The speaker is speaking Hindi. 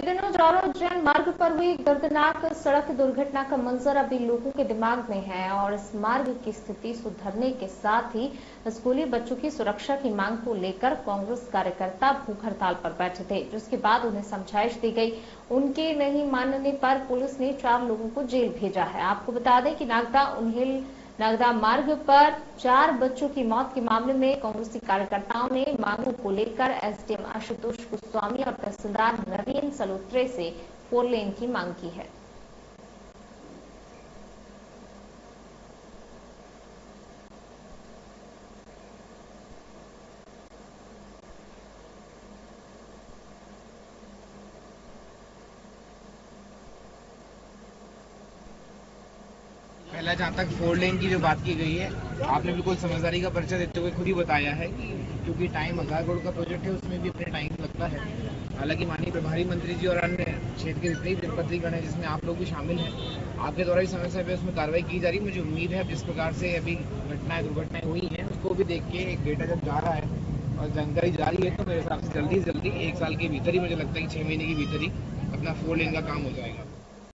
दिनों जारो उज्जैन मार्ग पर हुई दर्दनाक सड़क दुर्घटना का मंजर अभी लोगों के दिमाग में है और इस मार्ग की स्थिति सुधरने के साथ ही स्कूली बच्चों की सुरक्षा की मांग को लेकर कांग्रेस कार्यकर्ता भूख हड़ताल पर बैठे थे, जिसके बाद उन्हें समझाइश दी गई। उनके नहीं मानने पर पुलिस ने चार लोगों को जेल भेजा है। आपको बता दें कि नागदा उन्हेल नगदा मार्ग पर चार बच्चों की मौत के मामले में कांग्रेसी कार्यकर्ताओं ने मांगों को लेकर एसडीएम आशुतोष गोस्वामी और तहसीलदार नवीन सलोत्रे से फोर लेन की मांग की है। पहला जहाँ तक फोर लेन की जो बात की गई है, आपने बिल्कुल समझदारी का परिचय देते हुए खुद ही बताया है कि क्योंकि टाइम हज़ार करोड़ का प्रोजेक्ट है, उसमें भी अपने टाइम लगता है। हालाँकि माननीय प्रभारी मंत्री जी और अन्य क्षेत्र के जितने भी जनप्रतिनिधिगण जिसमें आप लोग भी शामिल हैं, आपके द्वारा भी समय समय पर उसमें कार्रवाई की जा रही है। मुझे उम्मीद है जिस प्रकार से अभी घटनाएँ, दुर्घटनाएँ हुई हैं, उसको भी देख के एक डेटा जब जा रहा है और जानकारी जा रही है तो मेरे हिसाब से जल्दी से जल्दी एक साल के भीतर ही, मुझे लगता है कि छह महीने के भीतर ही अपना फोर लेन का काम हो जाएगा।